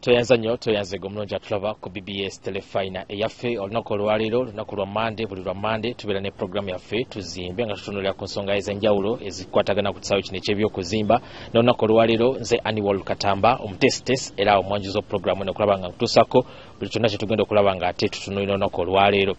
toyanza nyo toyanzega omulungi atulaba ku bbs telefina eyaffe. Olunaku olwaleero lunaku lwa mande buli lwa mande tubeera ne programu yaffe tuzimbe nga tutunulira ku nsonga ez'enjawulo ezikwatagana ku kisaawe kino eky'ebyokuzimba n'olunaku olwaleero nze aniwal katamba omutesitesi era omwanjuza oprogramu eno nga nkutuusako buli kyonna kyetugenda okulaba nga ate tutunulira olunaku olwaleero.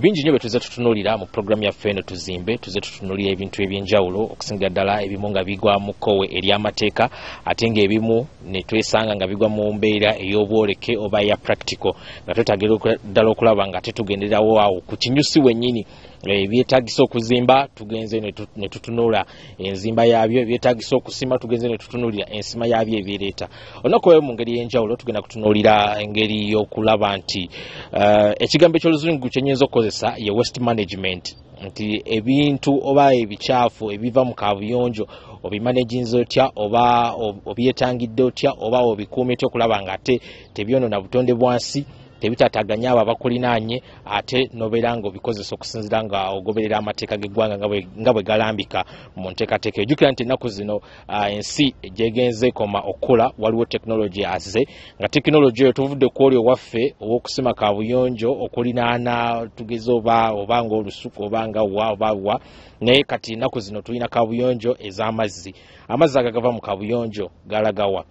Bingi nnyo bye tuze tutunulira mu programu yaffe eno tuzimbe tuze tutunulira ebintu ebyenjawulo okusingira ddala ebimu nga bigwa mu kkowe ery'amateeka ate ng'ebimu ne twesanga nga bigwa mu mbeera ey'obwoleke oba eya practical. Nga twetagira ddala okulaba nga tetugenderawo awo ku kinyusi wennyini ebyetagisa okuzimba tugenze ne tutunula. Enzimba yaabyo ebyetagisa okusima tugenze ne tutunulira. Ensima yaabyo ebireeta olunaku olwo mu ngeri y'enjawulo tugenda kutunulira engeri y'okulaba nti uh, ekigambo ekyoluzungu kyenyinza okukozesa ye west management nti ebintu oba ebikyafu ebiva mu kabuyonjo obimanaginza otya oba obyetangidde otya oba obikuuma etya okulaba nga ate tebyonona butonde bwansi tebitataganya abo abakulinaanye ate nobeera nga obikozesa okusinzira nga ogoberera amateeka g'eggwanga nga bwe galambika mu nteekateeka. Ejjukira nti ennaku zino uh, ensi gyegenze koma okukula waliwo tekinologi azze nga tekinologi eyo tuvudde ku oli owaffe ow'okusima kabuyonjo okulinaana tugeze oba oba nga olusuku oba nga wa oba wa. Naye kati ennaku zino tulina kabuyonjo ez'amazzi. Amazzi agagava mu kabuyonjo galagawa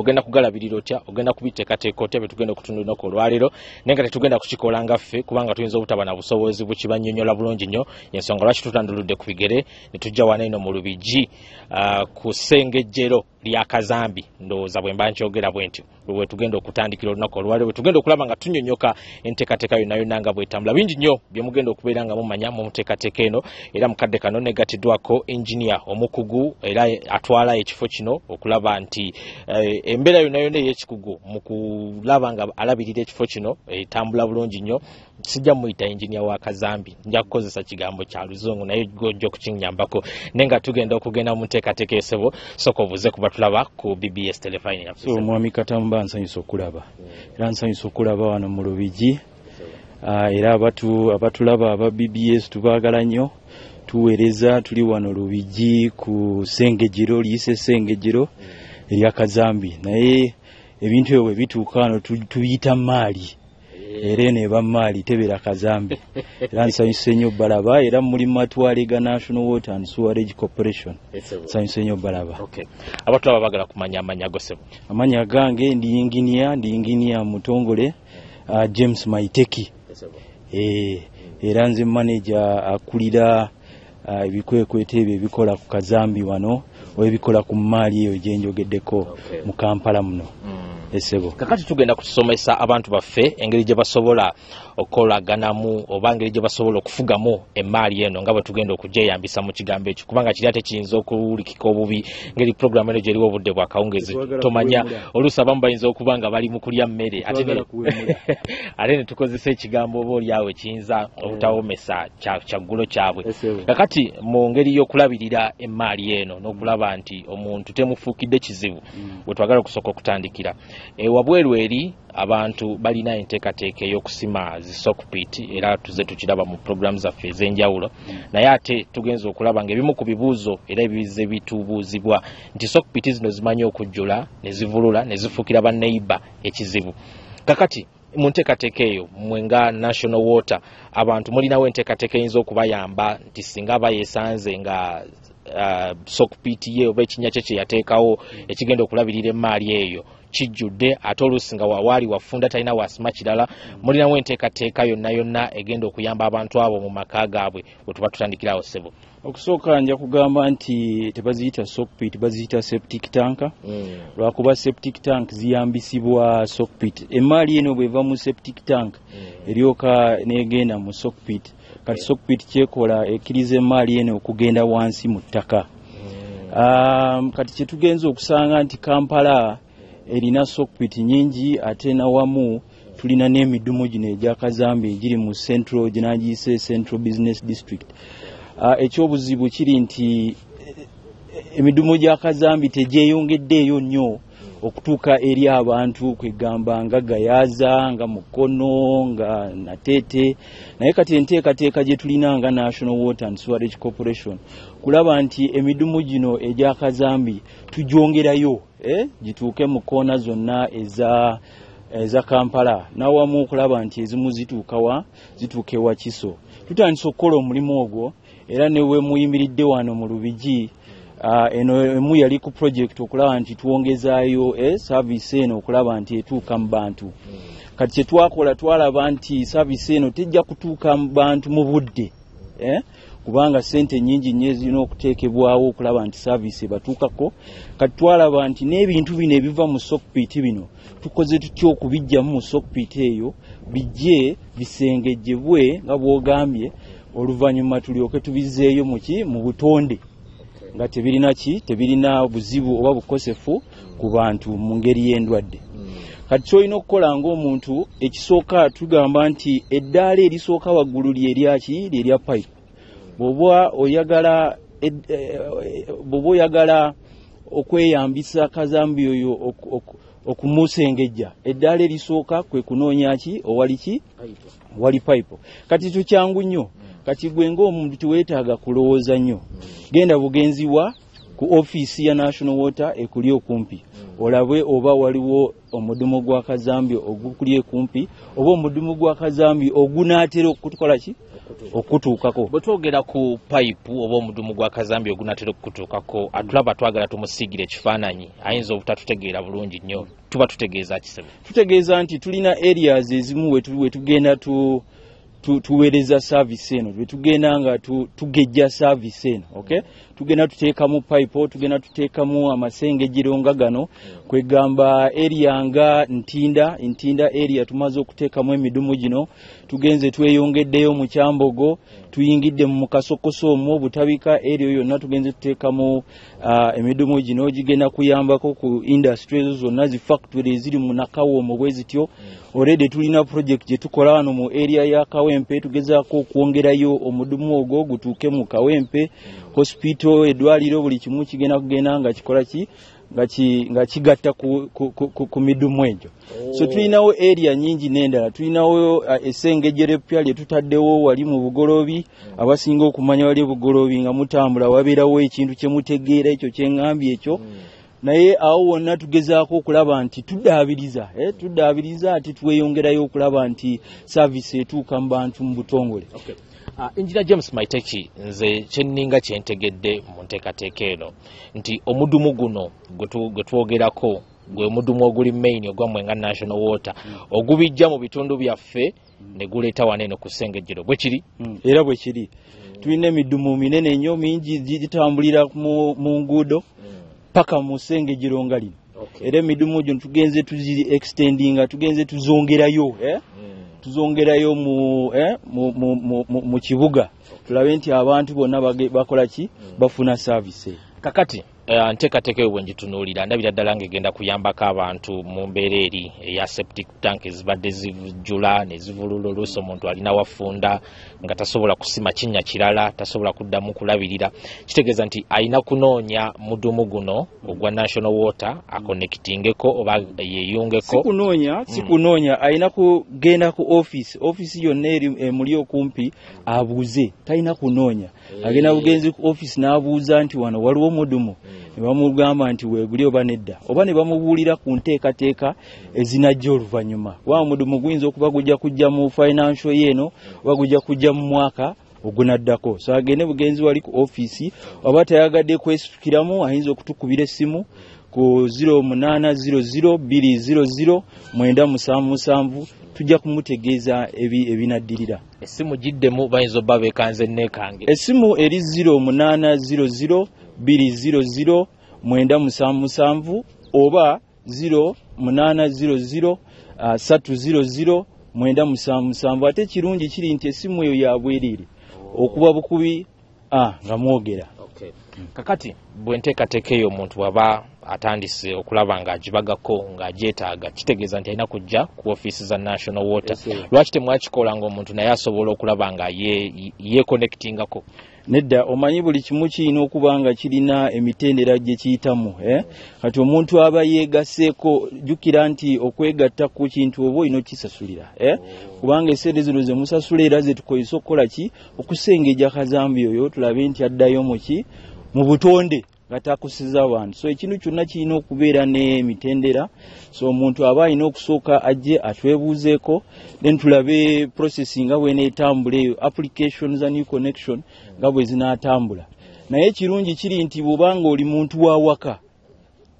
ogenda kugalabirira otya ogenda kubiteekateeka otya betugenda okutunula olunaku olwaleero naye nga tetugenda kukikola nga ffe kubanga tuyinza obutaba na busobozi bukibanyonyola bulungi nnyo. Ensonga lwaki tutanduludde ku bigere ne tujja wana eno mu lubigi uh, ku ssengejjero lya kazambi. Ndowooza bwe mba nkyogera bwe ntyo bwe tugenda okutandikira olunaku olwaleero bwe tugenda okulaba nga tunyonyoka enteekateeka yonna yonna nga bwetambula bingi nnyo bye mugenda okubeera nga mumanya mu nteekateeka eno era mukadde kano negatiddwako engineer omukugu era atwala ekifo kino okulaba nti eh, embeera yonna yonna ey'ekikugu mu kulaba nga alabirira ekifo kino etambula bulungi nnyo sijja muyita engineer wa kazambi nja kukozesa kigambo kya luzungu naye gojja okukinyambako. Naye nga tugenda okugenda mu nteekateeka esebo soka obuze kuba tulaba ku bbs telefine omwami katamba nsanyusa okulaba. Era nsanyusa okulaba wano mu lubigi. Uh, era abatu, abatulaba aba bbs tubaagala nnyo. Tuweereza tuli wano lubigi ku sengejero liyise sengejero erya kazambi. Naye ebintu ebyo bwe bituuka wano tubiyita maali. Era eno eba maali tebeera kazambi. Era nsanyuse nnyo balaba era muli matwale ga national water and sewerage corporation. Nsanyuse nnyo balaba okay. abatulaba bagala kumanya amanya gosebo amanya gange ndi yinginia ndi yinginia mutongole uh, james maiteki. E, era nze manager akulira uh, ebikwekweta ebyo ebikola ku kazambi wano oba ebikola ku maali eyo gyenjogeddeko Okay. mu kampala muno mm. Esebo. Kakati tugenda kusomesa abantu baffe engeri gye basobola okukolaganamu oba engeri gye basobola okufugamu emaali eno nga bwe tugenda okugyeyambisa mu kigambo ekyo. Kubanga kiri ate kiyinza okuwulikika obubi ngeri puroguramu eno gyeriwo obudde bwa kawungezi. Tetwagala tomanya oluusi abamu bayinza okuba nga bali mu kulya mmere. Ate ne- tukozesa ekigambo oba oliawo ekiyinza obutawomesa kya- kyaggulo kyabwe. Kakati mu ngeri y'okulabirira emaali eno n'okulaba nti omuntu temufuukidde kizibu bwe twagala okusooka okutandikira wabweru eri abantu balina enteekateeka ey'okusima zi sockpit era tuze tukiraba mu programu zaffe ez'enjawulo. Naye ate tugenza okulaba ng'ebimu ku bibuuzo era ebize bitubuuzibwa nti sockpit zino zimanyi okujjula ne zivulula ne zifuukira banneiba ekizibu. Kakati mu nteekateeka eyo mmwe nga national water abantu mulinawo enteekateeka eyinza okubayamba nti singa aba yeesanze nga uh, sockpit ye oba ekinnya kye kye yateekawo ekigenda okulabirira emaali eyo kijjudde ate oluusi nga wawaali wafunda talina wasima kirala mulinawo enteekateeka yonna yonna egenda okuyamba abantu abo mu maka gaabwe bwe tuba tutandikirawo ssebo. Okusooka nja kugamba nti tebaziyita sockpit baziyita septic tanka lwakuba septic tank ziyambisibwa sockpit emaali eno bweva mu septic tank eryoka negenda mu sockpit kati sockpit kyekola ekkiriza emaali eno okugenda wansi mu ttaka. Um, kati kyetugenza okusanga nti kampala erina sockpit nyingi ate nawamu tulina n'emidumu gino egya kazambi egiri mu central ginagiyise central business district. Uh, ekyobuzibu kiri nti eh, emidumu gya kazambi tegyeyongeddeeyo nnyo okutuuka eri abantu kwegamba nga gayaza nga mukono nga natete naye kati enteekateeka gye tulina nga national water and sewerage corporation kulaba nti emidumu gino egyakazambi tugyongerayo eh, gituuke mu koona zonna eza eza kampala. Nawamu okulaba nti ezimu zituukawa zituuka ewa kiso. Tutandisa okukola omulimu ogwo era newe muyimiridde wano mu lubigi uh, eno emu yali ku project okulaba nti tuwongezaayo eh, saavisi eno okulaba nti etuuka mu bantu. Kati kyetwakola twalaba nti saavisi eno tejja kutuuka mu bantu mu budde eh? Kubanga sente nyingi nnyo ezirina okuteekebwawo okulaba nti saavisi ebatuukako. Kati twalaba nti n'ebintu bino ebiva mu sokpit bino tukoze tutya okubijjamu mu sokpit eyo? Bijje bisengejjebwe nga bwogambye oluvannyuma tulyoke tubizeeyo muki mu butonde. Nga tebirina ki? Tebirina buzibu oba bukosefu ku bantu mu ngeri y'endwadde. Kati kyolina okukola ngaomuntu ekisooka tugamba nti eddaala erisooka waggulu lyeryaki lyerya pipe bw'oba oyagala ed- eh, bw'oba oyagala okweyambisa kazambi oyo oku- oku- okumusengejja eddaala erisooka kwe kunoonya ki? Owali ki? Wali pipe. Kati tukyangu nnyo. Kati gwe ng'omuntu teweetaaga kulowooza nnyo. Genda bugenziwa ku ofiisi ya national water ekuli okumpi. Olabe oba waliwo omudumu gwa kazambi ogukuli ekumpi oba omudumu gwa kazambi ogunaatera okutukola ki okutuukako. Bwe twogera ku payipu oba omudumu gwa kazambi ogunatera okutuukako atulaba twagala tumusiigire ekifaananyi. Ayinza obutatutegeera bulungi nnyo. Tuba tutegeeza kisebe tutegeeza nti tulina areas ezimu wetu- wetugenda tu, tu, tuweereza service eno. Wetugenda nga tu, tugejja service eno okay? Tugenda tuteekamu pipe tugenda tuteekamu amasengejero nga gano. Kwegamba area nga ntinda ntinda area tumaze okuteekamu emidumu gino. Tugenze tweyongeddeyo mu kyambogo tuyingidde mu kasokoso omwo butabika area yonna tugenze tuteekamu uh, emidumu gino gigenda kuyambako ku industry ezo zonna zi factory eziri mu nakawoomo bwe zityo. Already tulina project gye tukola wano mu area ya kawempe tugezaako okwongerayo omudumu ogwo gutuuke mu kawempe hospital eddwaliro buli kimu kigenda kugenda nga kikola ki? Nga ki- nga kigatta ku, ku, ku, ku, ku midumu egyo. So tulinawo area nyingi n'endala. Tulinawo uh, essengejero eppya lye tutaddewo wali mu bugolobi. Abasinga okumanya wali bugolobi nga mutambula wabeerawo ekintu kye mutegeera ekyo kyeŋŋambye ekyo. Naye awo wonna tugezaako okulaba nti tuddaabiriza eh, tuddaabiriza ate tweyongerayo okulaba nti saavisi etuuka mu bantu mu butongole. Uh, injira james maiteki nze kyenninga kyentegedde mu nteekateeka eno nti omudumu guno gwe twogerako gwe mudumu oguli main ogwammwe nga national water ogubijja mu bitundu byaffe ne guleeta wano eno ku sengejero bwe kiri? Mm, era bwe kiri. Tulina emidumu minene nnyo mingi gi- gitambulira mu nguudo paka mu sengejero nga lino era emidumu gyo tugenze tuzi extendinga tugenze tuzongerayo eh? tuzongerayo mu, eh? mu, mu, mu, mu, mu kibuga. Tulabe nti abantu bonna bage- bakola ki? Bafuna saavisi kakati nteekateeka eyo bwe ngitunuulira ndabira ddala ng'egenda kuyambako abantu mu mbeera eri eya septic tank ezibadde zijjula ne zivulula oluusi omuntu alina wafunda nga tasobola kusima kinnya kirala tasobola kuddamu kulabirira. Kitegeeza nti alina kunoonya mudumu guno ogwa national water akonekitingeko oba yeyungeko sikunoonya sikunoonya. Alina kugenda ku office office yonna eri emuli okumpi abuuze. Talina kunoonya. Agenda bugenzi ku office n'abuuza nti wano waliwo omudumu ne bamugamba nti weeguli oba nedda oba ne bamubuulira ku nteekateeka ezinajja oluvannyuma wa omudumu guyinza okuba gujja kujja mu financial yeeno oba gujja kujja mu mwaka ogunaddako so agende bugenzi wali ku office oba tayagadde kwesukiramu ayinza okutukubira essimu ku 0800200977 tujja kumutegeeza ebi- ebinaddirira essimu giddemu bayinza obba beekanze neekange essimu eri 0800200977 oba 0800300977 ate kirungi kiri nti essimu eyo yabwerere okuba bukubi ah, nga mwogera. Kakati bwe nteekateeka eyo omuntu waba atandise okulaba ng'agibagako ng'agyetaaga kitegeeza nti alina kujja ku ofiisi za national water. Lwaki temwakikola ng'omuntu naye asobola okulaba nga ye- yeekonnekitingako nedda omanyi buli kimu kirina okuba nga kirina emitendera gye kiyitamu eh? kati omuntu aba yeegasseeko jjukira nti okwegatta ku kintu oba olina okisasulira eh? kubanga esente zino ze musasula era ze tukozesa okukola ki? Okusengejja kazambi oyo tulabe nti addayo muki mu butonde nga takusiza bantu so ekintu kyonna kirina okubeera n'emitendera. So omuntu aba alina okusooka ajje atwebuuzeeko then tulabe process nga bweneetambula eyo application za new connection nga bwe zinaatambula. Naye ekirungi kiri nti bw'obanga oli muntu wawaka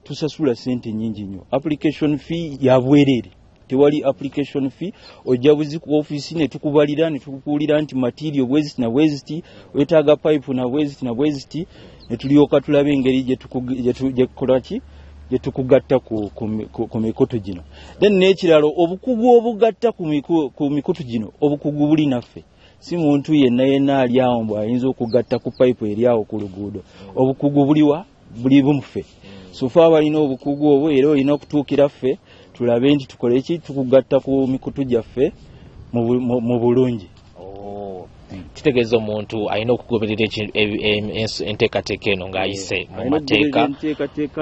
tusasula sente nyingi nnyo. Application fee ya bwereere tewali application fee ojja buzi ku ofiisi ne tukubalira ne tukukuulira nti material bweziti na bweziti wetaaga pipe na bweziti na bweziti ne tulyoka tulabe engeri gye tuku- gye tukugatta ku, ku, mi- ku, ku mikutu gino. Then n'ekirala obukugu obugatta ku, miku, ku mikutu gino obukugu buli naffe. Si muntu yenna yenna ali awo mbw ayinza okugatta ku pipe eri awo ku luguudo. Obukugu buliwa buli bumuffe. So fe abalina obukugu obwo era olina okutuukira ffe tulabe nti tukole ki? Tukugatta ku mikutu gyaffe mu bu- mu- mu bulungi. Kitegeeza omuntu alina okugoberera em- ens- enteekateeka eno ng'ayise mu mateeka.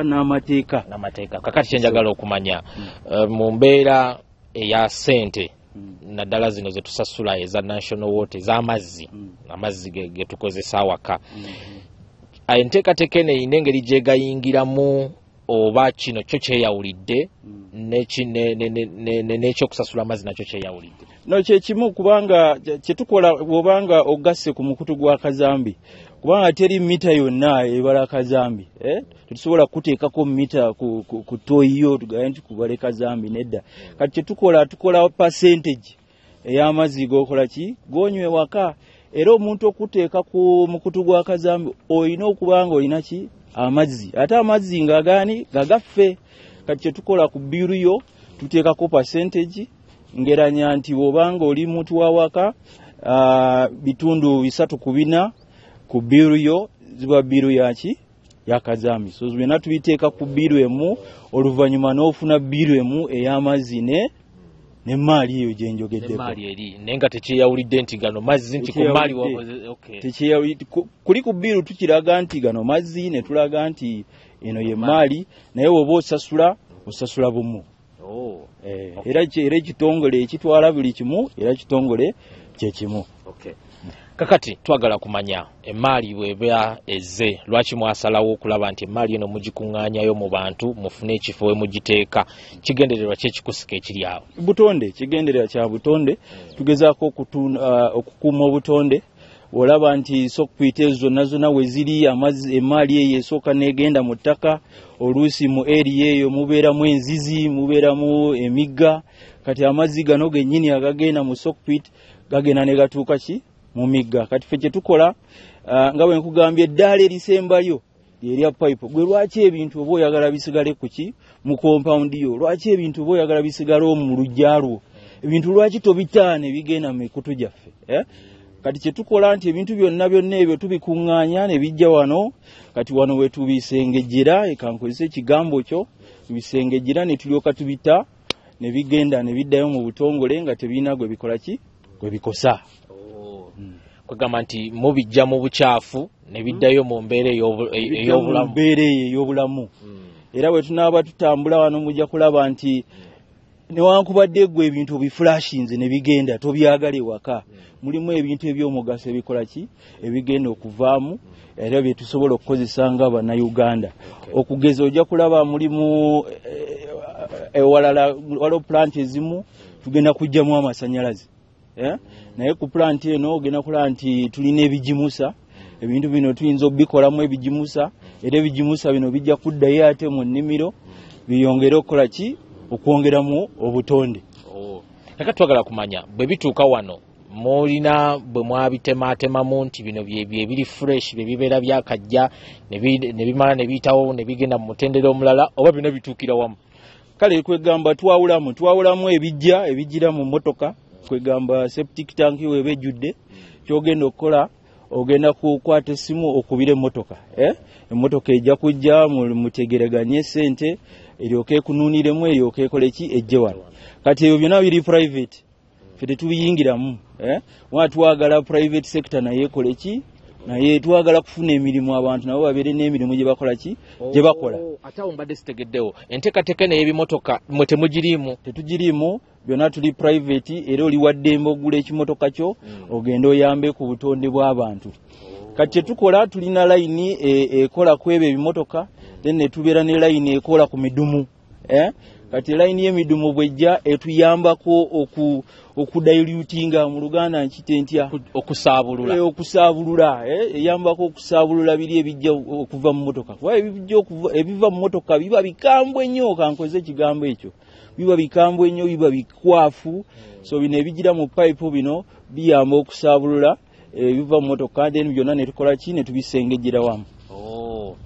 n'amateeka. N'amateeka. Kakati kyenjagala okumanya eh, mu mbeera eya sente Mm. naddala zino ze tusasula eza national water ez'amazzi amazzi. Ge ge tukozesa awaka. Enteekateeka eno erina engeri gyegayingiramu oba kino kyo kyeyawulidde ne- n'ekyokusasula amazzi nakyo kyeyawulidde. No kyekimu kubanga kye- kyetukola bwobanga ogasse ku mukutu gwa kazambi kubanga teri mita yonna ebala kazambi eh? tetusobola kuteekako mita ku, toyiyo tugabe nti kubale kazambi nedda. Kati kyetukola tukola percentage ey'amazzi gokola ki? Gonywe waka. Era omuntu okuteeka ku mukutu gwa kazambi olina okuba nga olina ki amazzi. Ate amazzi nga gaani gagaffe kati kyetukola ku biru yo tuteekako percentage ngeranya nti bw'obanga oli muntu wa waka ah, bitundu bisatu ku bina ku biru yo ziba biru yaki yakazambi so byonna tubiteeka ku biru emu oluvannyuma n'ofuna biru emu ey'amazzi ne nemaali eyo gyenjogeddeko naye nga tekyeyawulidde nti gano mazzi nti ku maali Tekyeyawulidde. wa- okay. Tekyeyawi- ku- kuli ku biru tukiraga nti gano mazzi ne tulaga nti eno ye maali naye woba osasula osasula bumu. Era ki- era ekitongole ekitwala buli kimu era kitongole kyekimu okay. kakati twagala kumanya emaali bweba ezze. Lwaki mwasalawo okulaba nti emaali eno mugikuŋŋaanyayo mu bantu mufune ekifo we mugiteeka? Kigendererwa ki ekikusika ekiri awo. Butonde kigenderera kya butonde. Tugezaako okutun- ah, okukuuma obutonde olaba nti sokupita ezo zonna zonna we ziri emaali eyo esooka negenda mu ttaka oluusi mu eriya eyo mubeeramu enzizi mubeeramu emigga kati amazzi gano gennyini agagenda mu sokupit gagenda ne gatuuka ki? Mu migga. Kati ffe kyetukola ah, nga bwe nkugambye eddaala erisembayo lyerya pipe gwe lwaki ebintu oba oyagala bisigale kuki mu kompawundi yo. Lwaki ebintu oba oyagala bisigale mu luggya lwo? Ebintu lwaki tobitaane bigenda mu mikutu gyaffe eh? Kati kyetukola nti ebintu byonna byonna ebyo tubikuŋŋaanya ne bijja wano kati wano we tubisengejjera ekankozesa ekigambo kyo tubisengejjera ne tulyoka tubita ne bigenda ne biddayo mu butongole nga tebirina gwe bikola ki? Gwe bikosa. Kwegamba nti mubijja mu bukyafu ne biddayo mu mbeera ey'obulamu. mbeera eyo ey'obulamu. Era bwe tunaaba tutambula wano mujja kulaba nti newankubadde gwe ebintu obifulashinze ne bigenda tobyagala ewaka. Mulimu ebintu ebyomugaso ebikola ki? Ebigenda okuvaamu era bye tusobola okukozesa nga bannayuganda. Okugeza ojja kulaba mulimu eh, ewalala waliwo plant ezimu tugenda kugjamu amasanyalaze eh? naye ku plant eno ogenda kulaba nti tulina ebigimusa. Ebintu bino tuyinza okubikolamu ebigimusa era ebigimusa bino bijja kuddayo ate mu nnimiro. Biyongere okukola ki okwongeramu obutonde Oh. kaka twagala kumanya bwe bituuka wano mulina bwe mwabitemaatemamu nti bino bye bye biri fresh bye bibeera byakajja ne bi- ne bimala ne biyitawo ne bigenda mu mutendera omulala oba byonna bituukira wamu kale kwegamba twawulamu twawulamu ebijja ebijjira mu motoka kwegamba septic tank weeba ejjudde kyogenda okukola ogenda kukwata essimu okubira emmotoka eh? emmotoka ejja kujja mu- mutegereganye sente eryoke ekunuuniremu eryoke ekole ki? Ejje wano. Kati ebyo byonna biri private. Ffe tetubiyingiramu eh? wa twagala private sector naye ekole ki? Naye twagala kufuna emirimu abantu nabo babeere n'emirimu gye bakola ki? Gye bakola. Oh, ate awo mbadde sitegeddewo. Enteekateeka naye ebimotoka mwe temugiriimu? Tetugirimu byonna tuli private era oli waddembe ogula ekimotoka kyo ogende oyambe ku butonde bw'abantu kati kyetukola tulina layini e- ekola ku ebyo ebimotoka then netubeera ne layini ekola ku midumu eh? kati layini y'emidumu bwejja etuyambako oku, okudilutinga mu luganda nkite ntya? Okusaabulula. Eh, okusaabulula eh, eyambako okusaabulula biri ebijja okuva mu motoka kuba ebiva mu motoka biba bikambwe nnyo kankoze ekigambo ekyo. Biba bikambwe nnyo biba bikwafu. So bino ebigira mu payipu bino biyamba okusaabulula ebiva mu motoka then byonna netukola ki netubisengejera wamu. Oh.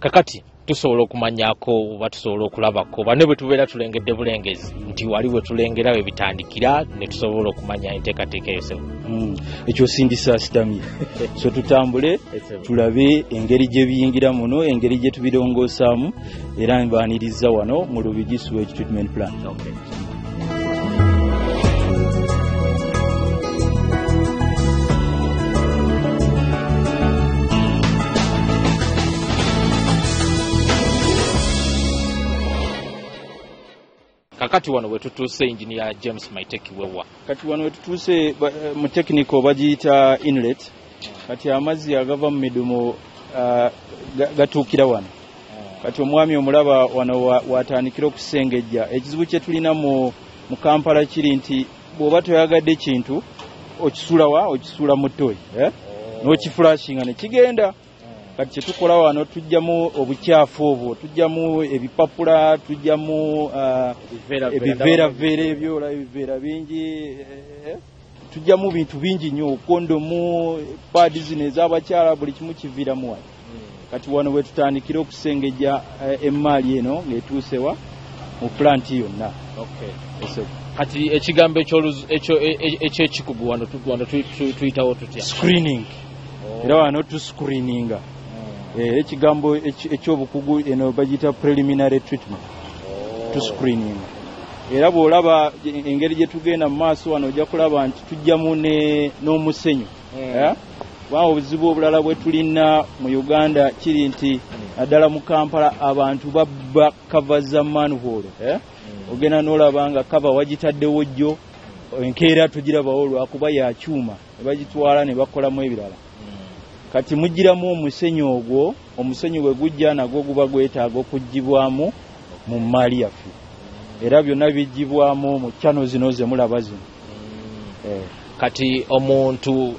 kakati tusobola okumanyako oba tusobola okulabako bane bwe tubeera tulengedde bulengezi nti wali bwe tulengera we bitandikira ne tusobola okumanya enteekateeka yose Mm, ekyo sindisa sitamye. So tutambule tulabe engeri gye biyingira muno engeri gye tubirongosaamu era mbaaniriza wano mu lubigi sewage treatment plan kakati wano bwe tutuuse engineer james maiteki wewa. Kati wano wetutuuse eh, mu technical bagiyita inlet kati amazzi agava mu midumu ah, ga- gatuukira wano. Kati omwami omulaba wano wa- watandikira okusengejja. Ekizibu kye tulina mu, mu kampala kiri nti bw'oba toyagadde kintu okisula wa? Okisula mu toyi eh? n'okifulashinga ne kigenda kati kyetukola wano tujjamu obukyafu obwo tujjamu ebipapula tujjamu ah, ebiveeraveera ebyo olaba ebiveera bingi eh, tujjamu bintu bingi nnyo kondomu paadi zino ez'abakyala buli kimu kiviiramu wano. Kati wano we tutandikira okusengejja eh, eno ng'etuusewa mu planti yonna. Kati ekigambo e- e- ekyekikugu wano tu- wano tu- tu- tuyitawo tutya? Screening. Era wano tuscreeninga. Eh, ekigambo eki- ekyobukugu eno bagiyita preliminary treatment tuscreeninga era bw'olaba e- engeri gye tugenda mu maaso wano ojja kulaba nti tujjamu n'omusenyu. Eh? kubanga obuzibu obulala bwe tulina mu uganda kiri nti naddala mu kampala abantu babba kava za manhole eh? ogenda n'olaba nga kava wagitaddewo jjo enkeera tugirabawo lwakuba yakyuma ne bagitwala ne bakolamu ebirala kati mugiramu omusenyu ogwo omusenyu bwe gujja nagwo guba gwetaaga okuggibwamu mu maali yaffe. Era byonna biggibwamu mu chano zino ze mulaba zino. Eh. kati omuntu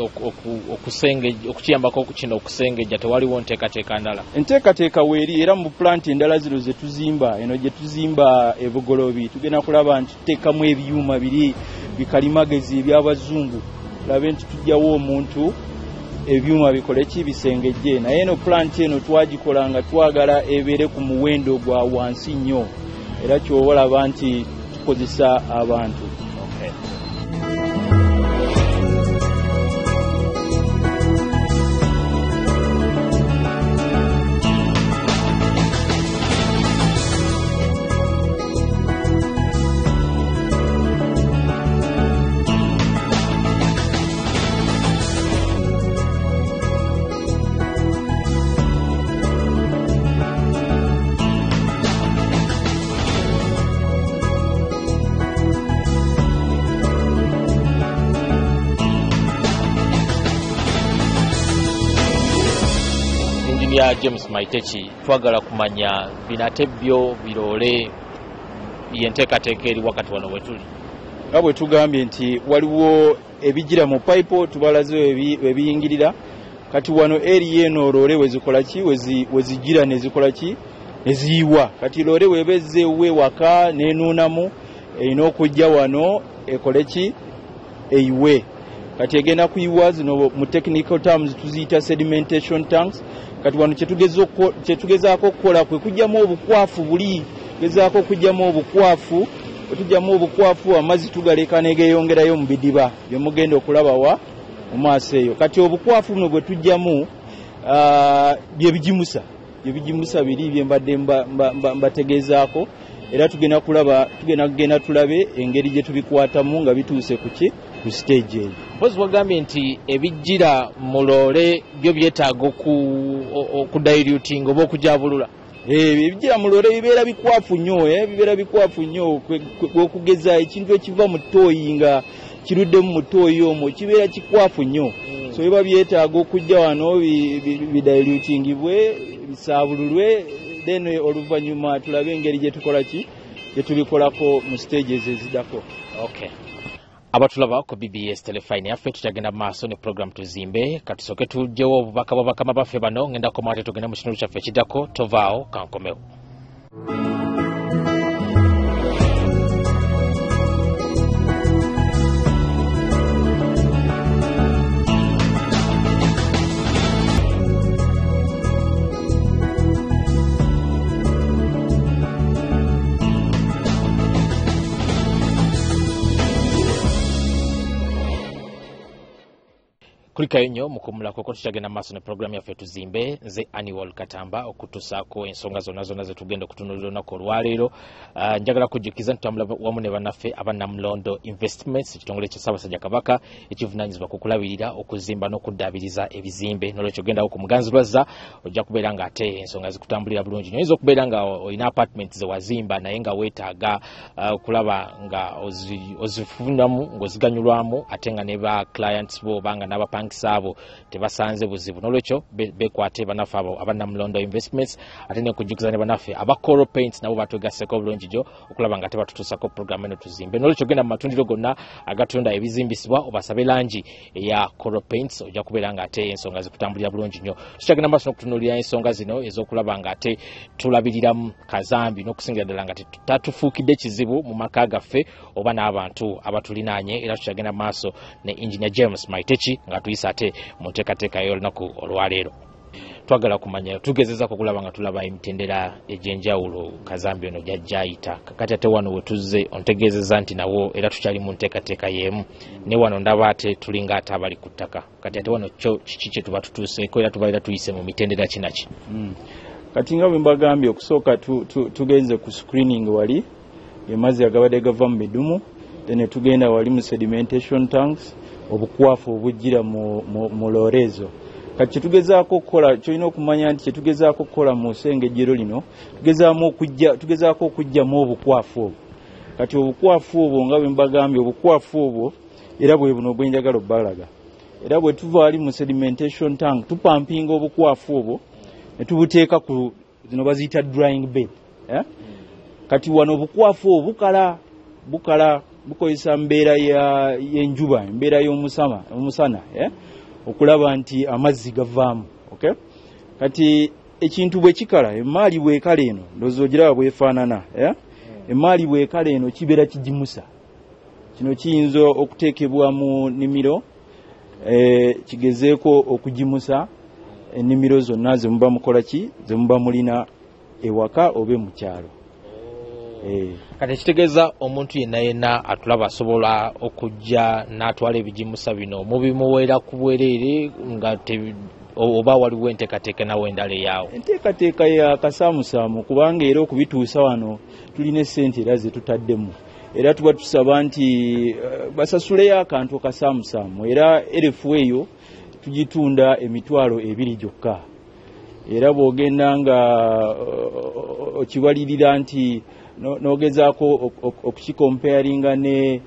oku- oku- okusenge- okukiyambako kino okusengejja tewaliwo nteekateeka ndala. Enteekateeka weeri era mu pulanti endala zino ze tuzimba eno gye tuzimba ebugolobi tugenda kulaba nti tuteekamu ebyuma biri bikalimagezi ebyabazungu labe nti tujjawo omuntu ebyuma bikole ki bisengejje naye eno pulanti eno twagikola nga twagala ebeere ku muwendo gwa wansi nnyo. Era kyoba olaba nti tukozesa abantu james maiteki twagala kumanya binate byo biroole yenteekateeka eri wakati wano wetuli nga bwe tugambye nti waliwo ebigira mu payipo tubalaze webi- webiyingirira kati wano eri eno loole wezikola ki? Wezi- wezigira nezikola ki? Neziyiwa kati loole weba ezzeewe waka nenuunamu erina okujja wano ekole ki? Eyiwe. Kati egenda kuyiwa zino mu technical terms tuziyita sedimentation tanks kati wano kyetugezaako okukola kwe kujjamu obukwafu buli gezaako okujjamu obukwafu otujjamu obukwafu amazzi tugaleka negeyongerayo mu bidiba byemugenda okulaba wa mu maaso eyo. Kati obukwafu buno bwe tujjamu ah, bye bigimusa bye bigimusa biri bye mbadde mba- mba- mba- mbategeezaako era tugenda kulaba tugenda kugenda tulabe engeri gye tubikwatamu nga bituuse ku ki? Ku stage eyo. Mpozi wagambye nti ebijjira mu loole byo byetaaga okudailutinga oba okujabulula ebijjira mu loole bibeera bikwafu nnyo eh, bibeera bikwafu nnyo kwe- kwe- okugeza ekintu ekiva mu ttooyi nga kiruddemu mu ttooyi omwo kibeera kikwafu nnyo. So biba byetaaga okujja wano bi- bi- bidailutingibwe bisaabululwe then oluvannyuma tulabe engeri gye tukola ki? Gye tubikolako mu stages eziddako. Okay. Abatulaba ku bbs telefine yaffe tukyagenda mu maaso ne program tuzimbe. Katusooke tugyewo obubaka bwa bakama baffe bano ngenda koma ate tugende mu kitundu kyaffe ekiddako tovaawo kankomewo kulikayo enyo mukumulako ko tukyagenda maaso ne programu yaffe tuzimbe nze annual katamba okutusaako ensonga zonna zonna zetugenda okutunulira olunaku olwaleero Ah, njagala kujjukiza ntitambula wamu ne bannaffe abannamulondo investments ekitongole kya ssaabasajja kabaka ekivunanyizibwa ku okuzimba n'okuddaabiriza ebizimbe. Nolwekyo ogendawo ku muganzirwazza ojja kubeera nga ate ensonga zikutambulira bulungi. Nnyo oyinza okubeera nga olina apartment zewazimba naye nga weetaaga ah, okulaba nga ozi- ozifunamu ng'oziganyulwamu ate nga ne ba clients bo oba nga n'abapangisa abo tebasanze buzibu. Nolwekyo be- bekwate bannaffe abo abannamulondo investments ate nekujjukiza ne abakoro aba nabo paint nabo bulonji jo okulaba nga tebatutuusako program eno tuzimbe. Nolwekyo genda matundiro gonna agatunda ebizimbisibwa obasabe langi eya Coral paints ojja kubeera nga ate ensonga zikutambulira bulungi nnyo. Tukyagenda maaso n'okutunuulira ensonga zino ez'okulaba nga ate tulabiriramu kazambi n'okusingira ddala nga tatufuukidde kizibu mu maka gaffe oba n'abantu abatulinaanye. Era tukyagenda maaso ne engineer james maiteki nga tuyisa ate mu nteekateeka y'olunaku olwaleero. Twagala kumanya tugezezako okulaba nga tulaba emitendera egy'enjawulo kazambi ono gyajjayita kakati ate wano we tuzze ontegeezeza nti nawo era tukyali mu nteekateeka y'emu. Ne wano ndaba ate tulinga ate abali ku ttaka. Kati ate wano kyo kiki kye tuba tutuuseeko era tubaira tuyise mu mitendera kinaki Mm. kati nga bwe mbagambye okusooka tu- tu- tugenze ku screening wali emazzi agabadde gava mu midumu then tugenda wali mu sedimentation tanks obukwafu obujjira mu, loore ezo kati kyetugezaako okukola kyolina okumanya nti kyetugezaako okukola mu sengejjero lino tugezaako okugjamu obukwafu obwo. Kati obukwafu obwo nga bwe mbagambye obukwafu obwo era bwe buno bwenjagala obbalaga. Era bwe tuva wali mu sedimentation tank tupampinga obukwafu obwo ne tubuteeka ku zino baziyita drying bed eh? kati wano obukwafu obwo bukala bukala bukozesa mbeera y'enjuba embeera y'omusama omusana eh? okulaba nti amazzi gavaamu kati ekintu bwe kikala emaali bwekala eno ndowooza ogiraba bwefaanana eh? emaali bwekala eno kibeera kigimusa. Kino kiyinza okuteekebwa mu nnimiro eh, kigezeeko okugimusa ennimiro zonna zemuba mukola ki? Zemuba mulina ewaka oba mu kyalo Eh, kati ekitegeeza omuntu yenna yenna atulaba asobola okujja n'atwala ebigimusa bino mubimuweera ku bwereere nga oba waliwo enteekateeka nawo endala eyaawo. Enteekateeka ya kasaamusaamu kubanga era okubituusa wano tulina essente era zetutaddemu era tuba tusaba nti eh, basasuleyo akantu kasaamusaamu era erefu eyo tugitunda emitwalo ebiri gyokka. Era bw'ogenda nga eh, okibalirira nti no- n'ogezaako ok- ok- okukikomparinga ne eh,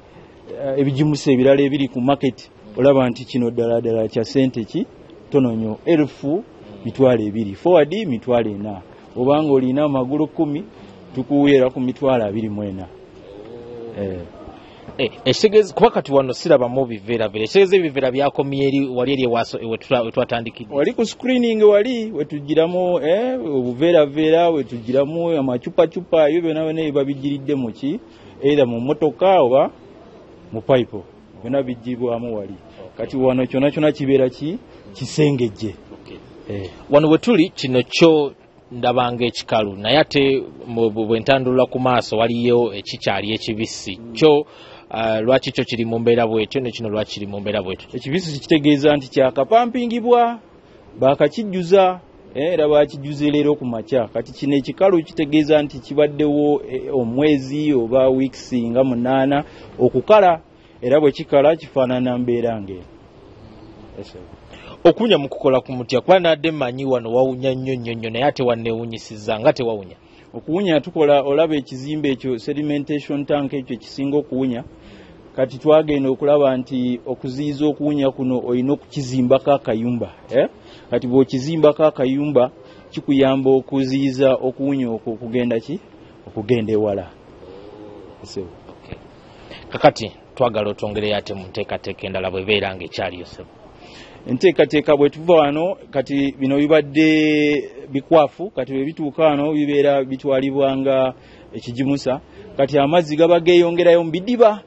ebigimusa ebirala ebiri ku market. Olaba nti kino ddala ddala kya sente ki? Tono nnyo erufu mitwalo ebiri. Forward mitwalo ena. Obanga olina amagulu kumi tukuweera ku mitwalo abiri mu ena. Eh, kuba kati wano sirabamu biveeravera ekitegeeza ebiveera byakomye eri wali eri ewaaso we tula- we twatandikidde. Wali ku screening wali wetugiramu eh, obuveeraveera wetugiramu amacupacupa ebyo byona byona biba bigiridde mu ki? Eitha mu motoka oba mu paipo byona bigibwamu wali. Kati wano kyona kyona kibeera ki? Kisengejje. Eh. wano we tuli kino kyo ndabanga ekikalu. Naye ate bwe ntandulula ku maaso waliyo ekikyali ekibisi. Kyo ah, lwaki kyo kiri mu mbeera bwetyo ne kino lwaki kiri mu mbeera bwetyo? Ekibisi kitegeeza nti kyakapampingibwa bakakijjuza eh, era bakijuze leero ku makya. Kati kino ekikalu kitegeeza nti kibaddewo eh, omwezi oba wiikisi nga munaana okukala era bwe kikala kifaanana mbeera sir. okuwunya mu kukola ku mutya kuba nadde mmanyi wano wawunya nnyo nnyo nnyo naye ate wanneewunyisiza nga tewawunya okuwunya tukola olaba ekizimbe ekyo sedimentation tank ekyo ekisinga okuwunya. Kati twagenda okulaba nti okuziyiza okuwunya kuno olina okukizimbako akayumba eh? kati bw'okizimbako akayumba kikuyamba okuziyiza okuwunya okwo okugenda ki? Okugenda ewala. Kakati twagala otwongereyo ate mu nteekateeka endala bwebeera nga ekyaliyo sebo enteekateeka bwe tuva wano kati bino bibadde bikwafu kati bwe bituuka wano bibeera bitwalibwa nga ekigimusa kati amazzi gaba geeyongerayo mu bidiba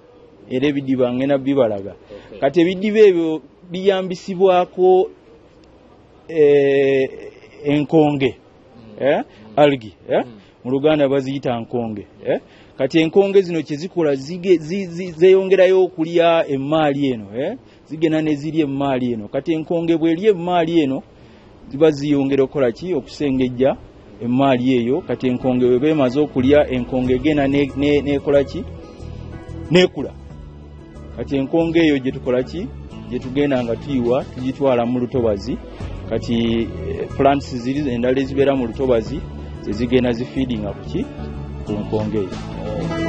era ebidiba ngenda bibalaga kati ebidiba ebyo biyambisibwako eh, enkonge eh? algi eh? mu luganda baziyita nkonge kati enkonge zino kyezikola zeeyongerayo okulya emaali eno eh? Zigenda ne zirya emaali eno. Kati enkonge bw'erya emaali eno ziba ziyongera okukola ki? Okusengejja emaali eyo. Kati enkonge bwe beemaze okulya enkonge egenda ne- ne- nekola ki? Nekula. Kati enkonge eyo gye tukola ki? Gye tugenda nga tuyiwa tugitwala mu lutobazi. Kati eh, plants ziri endala ezibeera mu lutobazi zezigenda zifiidinga ku ki? Ku nkonge eyo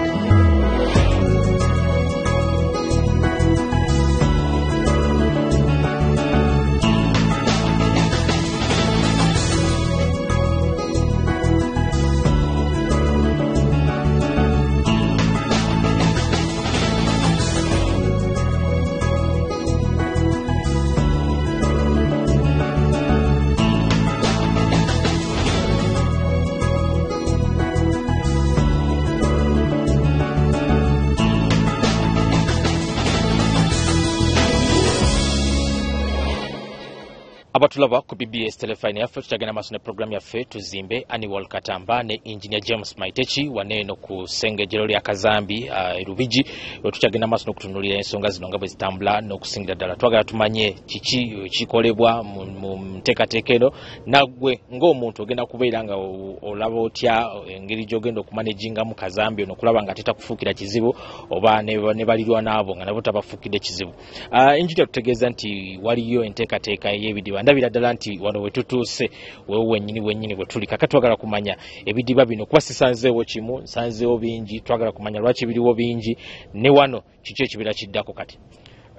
abatulaba ku bbs telefine yaffe tutagenda maaso ne programu yaffe tuzimbe annual katamba ne engineer james maitechi waneeno ku sengejero lya kazambi uh, erubigi wetukyagenda maaso n'okutunuulira ensonga zino nga bwe zitambula n'okusingira ddala. Twagala tumanye kiki ekikolebwa mu mu nteekateeka eno. Naggwe ng'omuntu ogenda kubeera nga olaba otya engeri gy'ogenda okumanagingamu kazambi ono okulaba nga tetakufuukira kizibu oba ne balirwa n'abo nga nabo tabafuukidde kizibu. Uh, enjiri tutegeeza nti waliyo enteekateeka ey'ebidiba ndabira ddala nti wano we tutuuse wewe wennyini wennyini bwe tuli. Kaka twagala kumanya ebidiba bino kuba sisanzeewo kimu nsanzeewo bingi twagala kumanya lwaki biriwo bingi ne wano kiki ekibeera kiddako kati?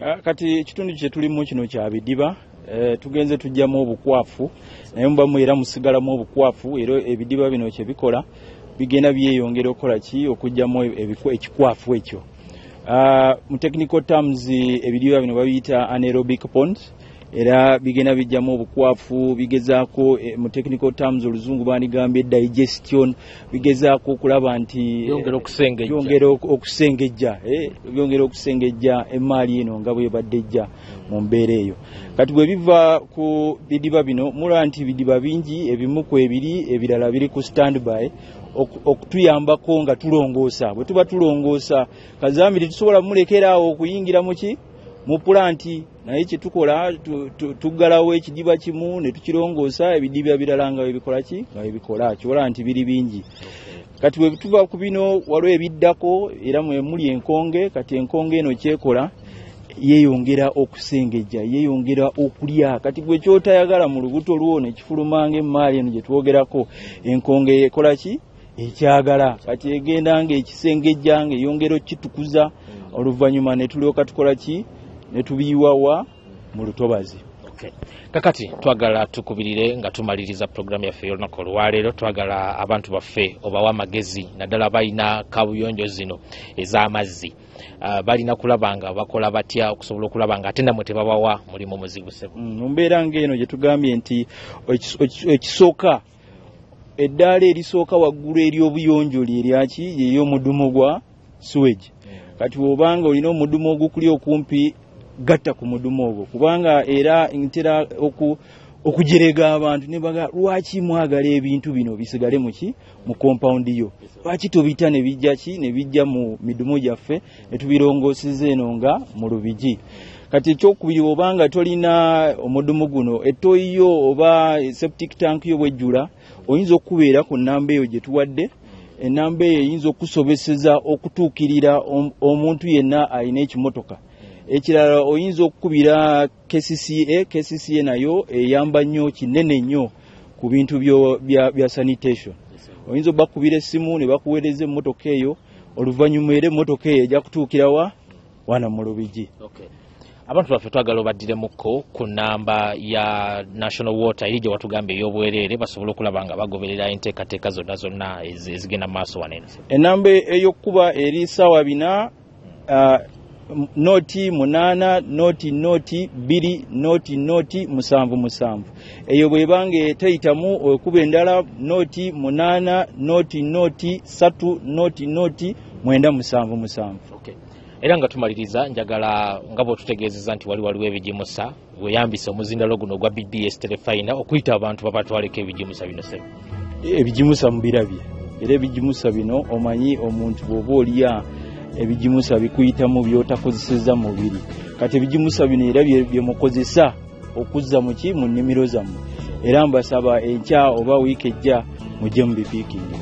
Ah, kati ekitundu kye tulimu kino kya bidiba eh, tugenze tujjamu obukwafu naye mubamu era musigalamu obukwafu era ebidiba bino kye bikola bigenda byeyongera okukola ki? Okugjamu ebikwa- ekikwafu ekyo. Ah, mu technical terms ebidiba bino babiyita anaerobic ponds era bigenda bijjamu obukwafu bigezaako eh, mu technical terms oluzungu bandigambye digestion bigezaako okulaba nti eh, byongera okusengejja. byongera ok- okusengejja eh, byongera okusengejja emaali eno nga bwebadde ejja mu mbeera eyo. Kati bwe biva ku bidiba bino mulaba nti bidiba bingi ebimu ku ebiri ebirala biri ku standby oku- okutuyambako nga tulongoosa. Bwe tuba tulongoosa kazambi tetusobola mulekeraawo okuyingira muki mu pulanti naye kyetukola tu- tu- tuggalawo ekidiba kimu ne tukirongoosa ebidiba birala nga bebikola ki? Nga bebikola kiwala nti biri bingi. Kati bwe tuva ku bino waliwo ebiddako era mwe muli enkonge kati enkonge eno kyekola yeeyongera okusengejja yeeyongera okulya. Kati gwe kyotayagala mu lubuto lwo nekifuluma ngaemaali eno gye twogerako enkonge ekola ki? Ekyagala. Kati egenda nga ekisengejja nga eyongera okitukuza oluvannyuma ne tulyoka tukola ki ne tubiyiwawa mu lutobazi. Kakati twagala tukubirire nga tumaliriza programu yaffe y'olunaku olwaleero. Twagala abantu baffe obawa amagezi naddala balina kabuyonjo zino ez'amazzi. Uh, balina kulaba nga bakola batya okusobola okulaba nga ate namwe tebabawa mulimu muzibu sebo? Mm, mu mbeera ng'eno gye tugambye nti ekis- ekis- ekisooka eddaala erisooka waggulu ery'obuyonjo lyeryaki yery'omudumu gwa sewage. Kati bw'obanga olina omudumu ogukuli okumpi gatta ku mudumu ogwo. Kubanga era ntera oku, okujerega abantu ne baga lwaki mwagala ebintu bino? Bisigale muki mu compound yo. Lwaki tobita ne bijja ki? Ne bijja mu midumu gyaffe ne tubirongooseza eno nga mu lubigi. Kati ekyokubiri oba nga tolina omudumu guno etoyi yo oba septic tank yo bwejjula oyinza okubeera ku nnamba eyo gye tuwadde. Ennamba eyo eyinza okusobeseza okutuukirira om- omuntu yenna alina ekimotoka ekirala oyinza okukubira kcca kcca nayo eyamba nnyo kinene nnyo ku bintu bya, sanitation. Oyinza obakubira essimu ne bakuweereza emmotoka eyo oluvannyuma era emmotoka eyo ejja kutuukirawa wana mu lubigi. Abantu baffe twagala obaddiremuko ku namba ya national water eri gye watugamba ey'obwereere basobole okulaba nga bagoberera enteekateeka zonna zonna ezi- ezigenda mu maaso wano eno. Enamba ey'okkuba eri ssaawa bina uh, noti munaana noti noti bbiri noti noti musanvu musanvu. Eyo bw'ebanga eteyitamu okuba endala noti munaana noti noti satu noti noti mwenda musanvu musanvu. Era nga tumaliriza njagala nga bwotutegeezeza nti wali waliwo ebijimusa weyambisa omuzindalo guno gwa bbs telefina okuyita abantu babatwaleko ebijimusa bino sebe ebijimusa mubirabye. Era ebijimusa bino omanyi omuntu bw'oba olya ebijimusa bikuyitamu byotakozeseza mubiri. Kati ebijimusa bino era bye- byemukozesa okuzza muki mu nnimiro zammwe. Era mbasaba enkya oba wiiki ejja mujje mu bipiikingi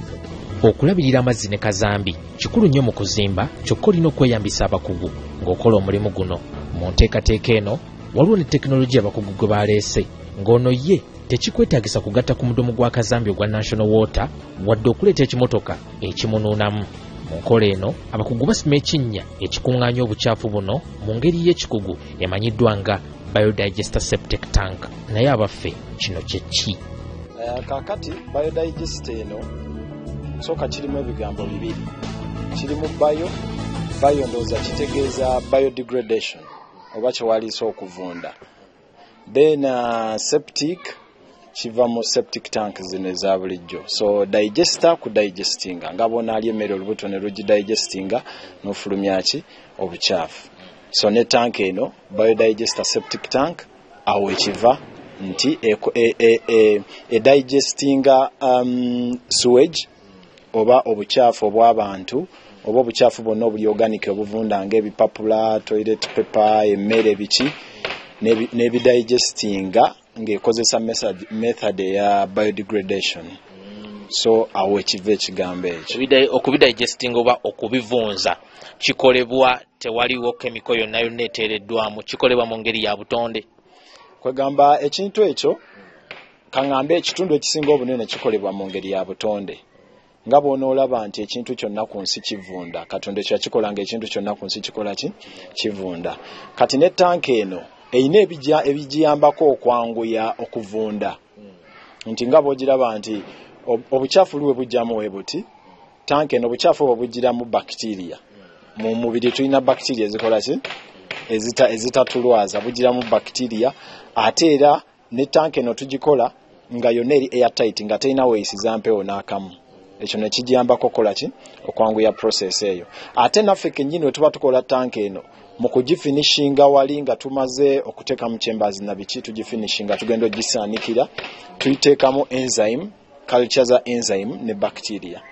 okulabirira amazzi ne kazambi kikulu nnyo mu kuzimba kyokka olina okweyambisa abakugu ng'okola omulimu guno. Mu nteekateeka eno waliwo ne tekinologiya abakugu gwe baleese ng'ono ye tekikwetaagisa kugatta ku mudumu gwa kazambi ogwa national water wadde okuleeta ekimotoka ekimunuunamu mu nkola eno abakugu basima ekinnya ekikuŋŋaanya obukyafu buno mu ngeri y'ekikugu emanyiddwa nga biodigester septic tank. Naye abaffe kino kye ki? Eh, kaakati biodigest eno sooka kirimu ebigambo bibiri. Kirimu bio bio ndowooza kitegeeza biodegradation oba kyewaliisa okuvunda. Then uh, septic kiva mu septic tank zino eza bulijjo. So digester ku digestinga. Nga bonaalya emmere olubuto ne lugidigestinga n'ofulumya ki? Obukyafu. So ne tank eno biodigester septic tank awo ekiva nti eko- e- e- e- edigestinga um, sewage oba obukyafu obw'abantu oba obukyafu bwonna obuli organic obuvunda ng'ebipapula toilet paper emmere biki n'ebi- n'ebidigestinga ng'ekozesa method- method eya biodegradation. So awo ekiva ekigambo ekyo. Okubidigestinga oba okubivunza kikolebwa tewaliwo kemiko yonna yonna eteereddwamu kikolebwa mu ngeri ya butonde. Kwegamba ekintu ekyo kaŋŋambe ekitundu ekisinga obunene kikolebwa mu ngeri ya butonde. Nga bw'onoolaba nti ekintu kyonna ku nsi kivunda katonda ekyo yakikola nga ekintu kyonna ku nsi kikola ki? Kivunda. Kati ne tanka eno ebijja- ebigiyambako okwanguya okuvunda. Nti nga bw'ogiraba nti ob- obukyafu luwe bujjamu we buti tanka eno obukyafu obwo bugiramu bakitiriya mu mubiri tulina bakitiriya ezikola ki? Ezita ezitatulwaza bugiramu bakitiriya ate era ne tanka eno tugikola nga yonna eri airtight nga terina weeyisiza mpewo n'akamu. Ekyo ne kijambako kola ki? Okwanguya process eyo. Ate naffe kennyini we tuba tukola tanka eno mu kugifinishinga wali nga tumaze okuteekamu chambers na biki tugifinishinga tugenda ogisaanikira. Tuyiteekamu enzyme culture za enzyme ne bacteria.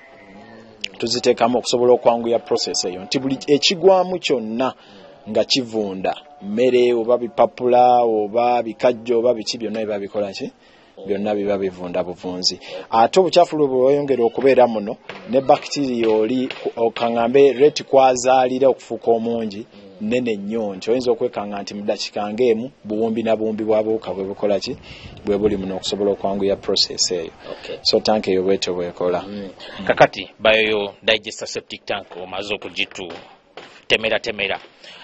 Tuziteekamu okusobola okwanguya process eyo. Nti buli ekigwamu kyonna nga kivunda mmere oba bipapula oba bikajjo oba biki byonna biba bikola ki byonna biba bivunda buvunzi. Ate obukyafu lwe bweyongera okubeera muno ne bakitiriya oli okaŋŋambe reti kwazaalira okufuuka omungi nene nnyo nti oyinza okwekanga nti mu dakiika ng'emu buwumbi na buwumbi bwa buwuka bwe bukola ki? Bwe buli muno okusobola okwanguya process eyo. So tanka eyo bwetyo bwekola. Kakati bayoyo digester septic tank omaze okugitutemera temera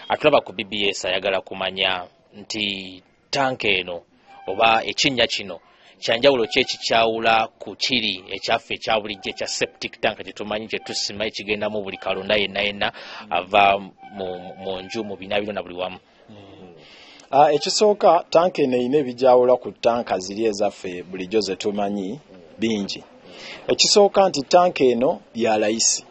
atulaba ku bbs ayagala kumanya nti tanka eno oba ekinnya kino kyanjawulo ki ekikyawula ku kiri ekyaffe ekya bulijjo ekya septic tank kyetumanyi kyetusima ekigendamu buli kalonda yenna yenna ava mu- nju mu binaabiro na buli wamu. Ah, ekisooka tanka eno erina ebijawula ku tanka ziri ezaffe bulijjo ze tumanyi bingi. Ekisooka nti tanka eno ya layisi.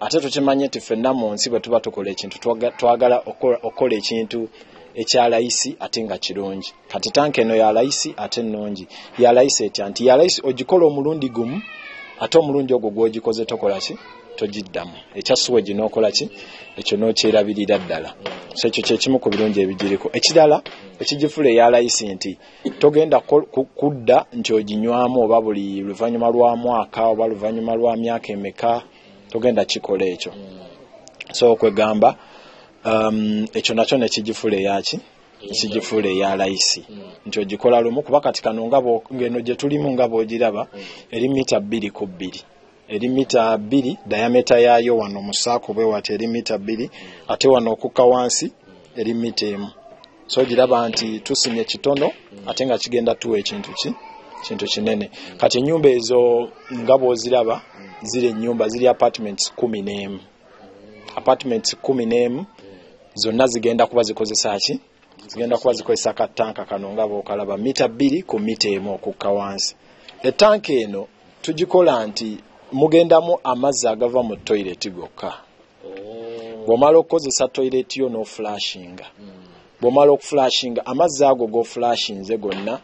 Ate tukimanye nti ffenna mu nsi bwe tuba tukola ekintu twaga- twagala okola- ekintu ekya layisi ate nga kirungi. Kati tanka eno ya layisi ate nnungi. Ya layisi etya? Nti ya layisi ogikola omulundi gumu ate omulundi ogwo gwogikoze tokola ki? Togiddamu. Ekya suwegi n'okola ki? Ekyo n'okyerabirira ddala. So ekyo kyekimu ku birungi ebigiriko. Ekirala ekigifula eya layisi nti togenda kudda nti oginywamu oba buli luvannyuma lwa mwaka oba luvannyuma lwa myaka emeka togenda kikola ekyo. So okwegamba ekyo nakyo nekigifula eyaki ekigifula eya layisi nti ogikola lumu kuba kati kano ngeno gye tulimu nga bwogiraba eri mita bbiri ku bbiri. Eri mita bbiri dayameta yaayo wano mu saako bwe wati eri mita bbiri ate wano okukka wansi eri mita emu. So giraba nti tusimye kitono ate nga kigenda tuwa ekintu ki? Kintu kinene. Kati ennyumba ezo nga bwoziraba ziri ennyumba ziri apartments kumi n'emu. Apartments kumi n'emu zonna zigenda kuba zikozesa ki? Zigenda kuba zikozesa katanka kano nga bwokalaba mita bbiri ku mita emu okukka wansi. Etanka eno tugikola nti mugendamu amazzi agava mu toyireti gokka bw'omala okukozesa toyireti yo n'ofulashinga bw'omala okufulashinga amazzi ago g'ofulashinze gonna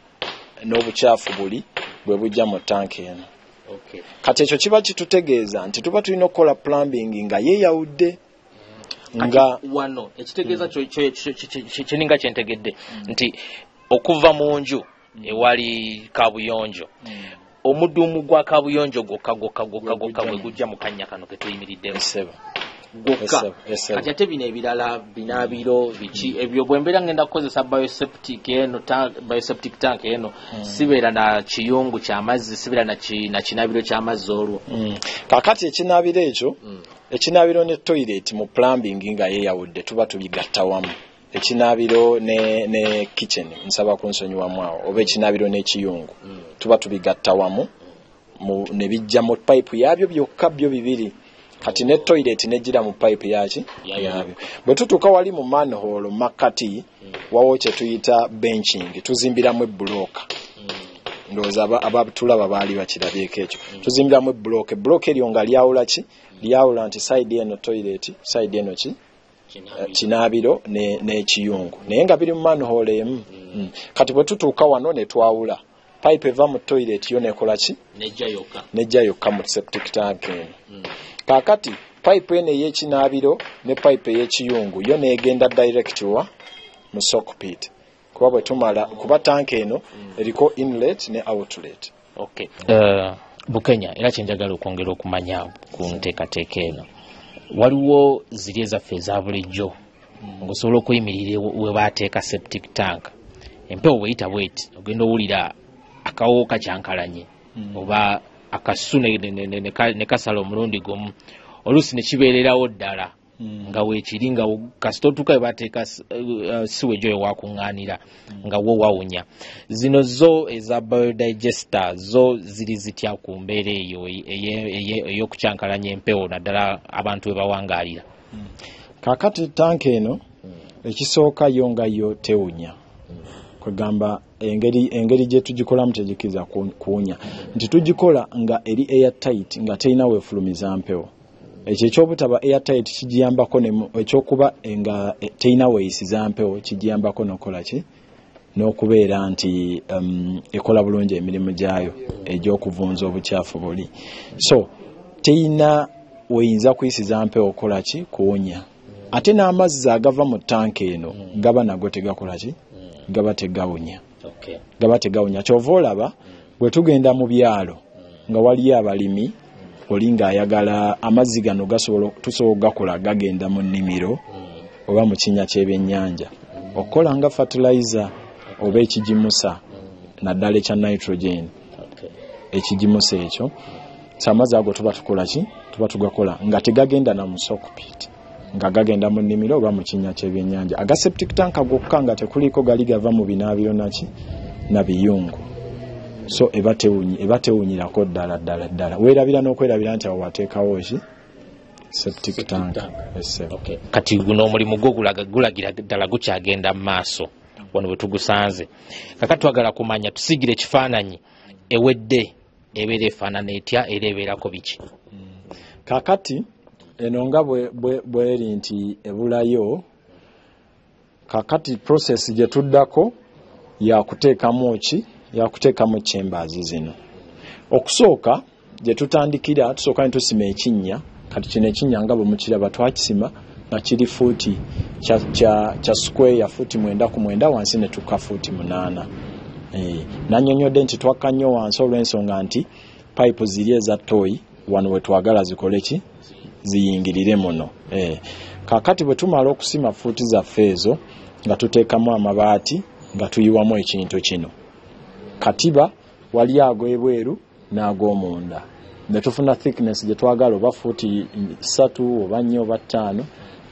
n'obukyafu buli bwe bujja mu tanka eno. Kati ekyo kiba kitutegeeza nti tuba tulina okukola plumbing nga yeeyawudde nga wano ekitegeeza kyo- kyeninga kyentegedde nti okuva mu nju ewali kabuyonjo. Omudumu gwa kabuyonjo gwokka gwokka gwokka gwokka bwe gujja mu kannya kano ketuyimiriddemu esebo. kati ate bino ebirala binaabiro biki ebyo bwe mbeera ngenda kukozesa bioseptic eno bioseptic tank eno sibeera na kiyungu kyamazzi sibeera na ki- na kinaabiro kyamazzi olwo. Mm. kakati ekinaabiro ekyo ekinaabiro ne toilet mu plumbing nga yeeyawudde tuba tubigatta wamu. Ekinaabiro ne, ne kitchen nsaba kunsonyiwamu awo oba ekinaabiro n'ekiyungu tuba tubigatta wamu mu, ne bijja mu pipe yabyo byokka byo bibiri kati ne toilet negira mu pipe yaki yabyo bwe tutuuka wali mu manhole makkati wawo kye tuyita benching tuzimbiramu ebbulooka. Ndowooza aba- abatulaba baali bakirabyeko ekyo. Tuzimbiramu ebbulooka. Ebbulooka eryo nga lyawula ki? Lyawula nti side eno toilet side eno ki? Eh, kinaabiro ne- n'ekiyungu naye nga biri mu manhole emu. Kati bwe tutuuka wano ne twawula pipe eva mu toilet yo nekola ki? Nejja yokka. Mu septic tank eno kaakati pipe eno ey'ekinaabiro ne pipe ey'ekiyungu yo negenda direct wa? Mu sockpit kuba bwe tumala kuba tank eno eriko inlet ne outlet. Okay uh, bukenya era kyenjagala okwongera okumanya ku nteekateeka eno. Waliwo ziri ezaffe eza bulijjo ngaosobola okuyimirira we baateeka septic tank. Empewo bweyita bweti ogenda owulira akawooka kyankalanye oba akasu ne, ne, ne, ne, ne, ka- ne kasala omulundi gumu. Oluusi ne kibeererawo ddala nga weekiri nga kasita otuuka we bateeka siwejo we wakuŋŋaanira nga wo wawunya. Zino zo eza biodigester zo ziri zitya ku mbeera eyo ey'okukyankalanya empewo naddala abantu we bawangaalira. Kaakati tank eno ekisooka yo nga yo tewunya kwegamba engeri engeri gye tugikolamu tegikkiza ku- kuwunya nti tugikola nga eri airtight nga terina weefulumiza mpewo. Ekyo ekyobutaba airtight kigiyambako ekyokuba nga eh, terina weeyisiza mpewo kigiyambako nokola ki? N'okubeera nti um, ekola bulungi emirimu gyayo egy'okuvunza obukyafu buli. So terina weyinza kuyisiza mpewo okola ki? Kuwunya ate n'amazzi agava mu tanka eno gaba nago tegakola ki gaba tegawunya okay. gaba tegawunya kyova olaba bwe tugenda mu byalo nga waliyo abalimi oli ng'ayagala amazzi gano tusobola okugakola gagenda mu nnimiro oba mu kinnya ky'ebyennyanja. Okukola nga fertilizer oba ekigimusa naddala ekya nitrogen. Ekigimusa ekyo so amazzi ago tuba tukola ki? Tuba tugakola nga tegagenda na mu sockpit nga gagenda mu nnimiro oba mu kinnya ky'ebyennyanja. Aga septic tank gokka nga tekuliko gali gava mu binaabiro naki? Na biyungu. So eba tewunyi- eba tewunyirako ddala ddala ddala. Weerabira n'okwerabira nti awo wateekawo ki? Septic tank. kati guno omulimu gwo gulagira ddala gukyagenda mu maaso. Wano bwe tugusanze. Kaka twagala kumanya tusigire ekifaananyi. Ewedde ebeera efaanana etya era ebeerako biki? Kakati eno nga bwe- bwe- bweri nti ebulayo kakati process gye tuddako yakuteekamu ki? Yakuteekamu chambers zino. Okusooka gye tutandikira tusooka ne tusima ekinnya kati kino ekinnya nga bwe mukiraba twakisima nga kiri fuuti kya, kya, kya square fuuti mwenda ku mwenda wansi ne tukka fuuti munaana. E, nanyonyodde nti twakka nnyo wansi olw'ensonga nti pipe ziri eza toyi wano we twagala zikole ki ziyingirire muno. E, kakati bwe tumala okusima fuuti zaffe ezo nga tuteekamu amabaati nga tuyiwamu ekintu kino. Katiba wali ag'ebweru n'ag'omunda ne tufuna thickness gye twagala oba fuuti ssatu oba nnya oba ttaano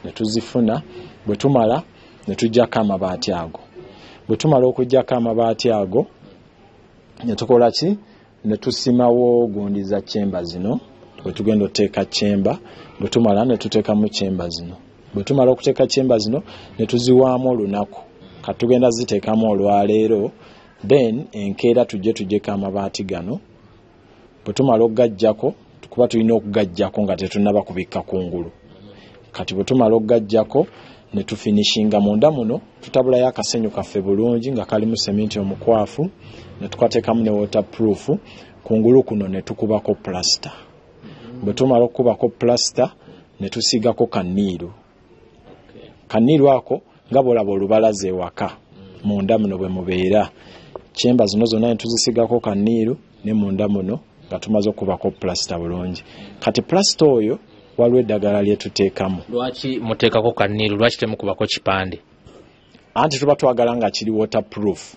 ne tuzifuna. Bwe tumala ne tuggyako amabaati ago. Bwe tumala okuggyako amabaati ago ne tukola ki? Ne tusimawo gundi za chemba zino bwe tugenda oteeka chemba bwe tumala ne tuteekamu chemba zino. Bwe tumala okuteeka chemba zino ne tuziwaamu olunaku. Kati tugenda ziteekamu olwaleero then enkeera tujje tuggyeko amabaati gano. Bwe tumala okugaggyako kuba tulina okugaggyako nga tetunaba kubikka kungulu kati bwe tumala okugaggyako ne tufinishinga munda muno tutabulayo akasenyu kaffe bulungi nga kalimu seminti omukwafu ne tukateekamu ne waterproof. Kungulu kuno ne tukubako plasita bwe tumala okukubako plasita ne tusiigako kaniiru kaniiru ako nga bwolaba olubalaza ewaka munda muno bwe mubeera. Kyemba zino zonna ne tuzisigako kaniiru ne munda muno nga tumaze okubako plasita bulungi. Kati plasita oyo waliwo eddagala lyetuteekamu lwaki muteekako kaniiru lwaki temukubako kipande? Anti tuba twagala nga kiri waterproof.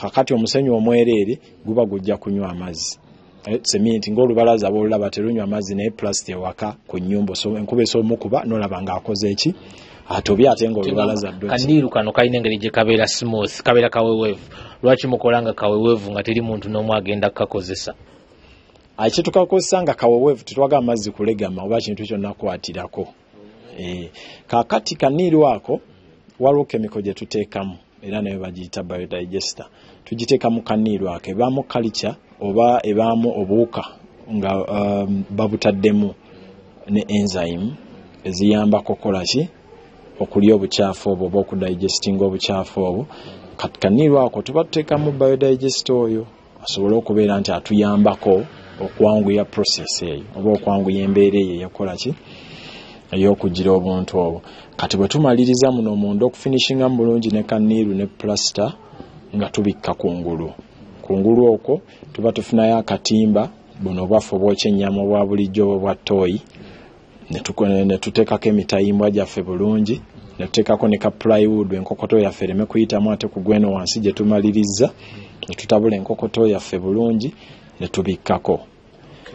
Kakati omusenyu omwereere guba gujja kunywa amazzi Eh, seminti ngaolubalaza bolulaba terunywa amazzi naye plasita ewaka ku nyumba so- enkuba esomukuba nolaba ngaakoze eki atobye ate ngaolubalaza ddoti kaniiru kano kalina engeri gye kabeera smooth kabeera kaweweevu. Lwaki mukola nga kaweweevu nga teri muntu n'omu agenda kukakozesa? Ekitukakozesa nga kaweweevu tetwaga amazzi kulegama oba kintu kyonna kwatirako Eh, kakati kaniiru ako waliwo kemiko gye tuteekamu era nayo bagiyita biodigester. Tugiteekamu kaniiru ako ebaamu kalica oba ebaamu obuwuka nga um, babutaddemu ne enzyme eziyambako kola ki? Okulya obukyafu obwo oba okudigestinga obukyafu obwo. Kati kaniiru ako tuba tuteekamu biodigest oyo asobole okubeera nti atuyambako okwanguya process eyo oba okwanguya embeera eyo eyakola ki? Ey'okugira obuntu obwo. Kati bwe tumaliriza muno omunda okufinishingamu bulungi ne kaniiru ne plasita nga tubikka kungulu kungulu okwo tuba tufunayo akatimba buno obwaffe obwokyennyama obwa bulijjo obwo bwa tooyi ne tuteekako emitayimbwa gyaffe bulungi ne tuteekako ne ka plywood enkokoto yaffe ereme kuyitamu ate ku gweno wansi gye tumaliriza ne tutabula enkokoto yaffe bulungi ne tubikkako.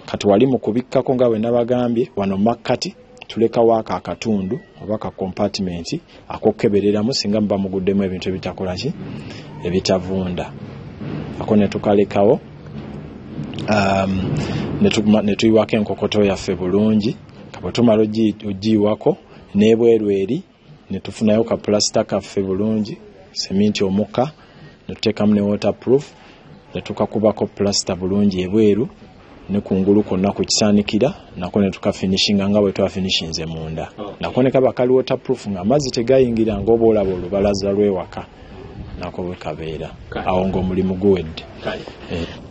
Kati wali mu kubikkako nga bwe nabagambye wano makkati tulekawo ako akatundu oba ka compartment akokukebereramu singa muba muguddemu ebintu ebitakola ki? Ebitavunda ako ne tukalekawo um, ne tuyiwako enkokoto yaffe bulungi kabwe tumala ogi- ogiyiwako n'ebweru eri ne tufunayo ka pulasita kaffe bulungi seminti omuka ne tuteekamu ne waterproof ne tukakubako pulasita bulungi ebweru ne kungulu kwonna ku kisaanikira nako ne tukafinishinga nga bwe twafinishinze munda. Nako ne kaba kali waterproof ng'amazzi tegayingira ng'oba olaba olubalaza lw'ewaka nako bwe kabeera. Kale. awo ng'omulimu guwedde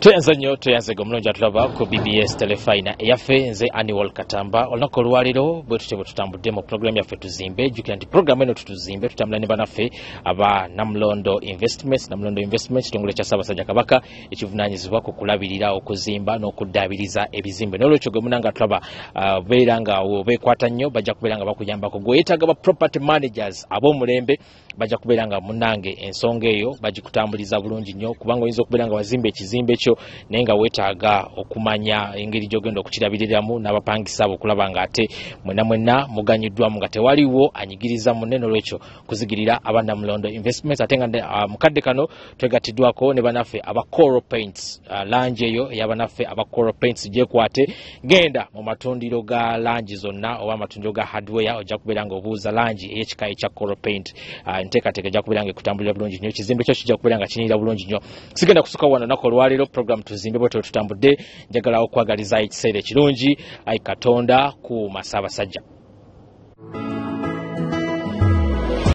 Tweyanza nnyo tweyanzega omulungi atulaba ku bbs telefina eyaffe nze annual katamba. Olunaku olwaliro bwe tutyo bwe tutambudde mu puroguramu yaffe tuzimbe jjukira nti puroguramu eno tutuzimbe tutambula ne banaffe aba namulondo investments. Namulondo investments kitongole kya ssaabasajja kabaka ekivunaanyizibwa ku kulabirira okuzimba n'okuddaabiriza ebizimbe. N'olwekyo gwe munanga tulaba ah, beera nga obeekwata nnyo bajja kubeera nga bakuyambako. Gwe yeetaaga ba property managers ab'omulembe bajja kubeera nga munange ensonga eyo bagikutambuliza bulungi nnyo kubanga oyinza okubeera nga wazimba ekizimbe kyo naye nga weetaaga okumanya engeri gy'ogenda okukirabiriramu n'abapangisa abo okulaba nga ate mwena mwena muganyiddwamu nga tewaliwo anyigiriza munne. N'olwekyo kuzigirira abanamulondo investments ate nga ah, mukadde kano twegattiddwako ne banaffe aba coral paints. Ah, langi eyo eyabanaffe aba coral paints gyekwate. Genda mu matundiro ga langi zonna oba amatundiro ga hardware ojja kubeera nga obuuza langi ey'ekika ekya coral paint. Ah, enteekateeka ejja kubeera nga ekutambulira bulungi nnyo ekizimbe kyo kijja kubeera nga kinyirira bulungi nnyo. Sigenda kusuka wano nako olwaleero program tuzimbe bwe tutambudde njagala okwagaliza ekiseera ekirungi ai katonda ku masaabasajja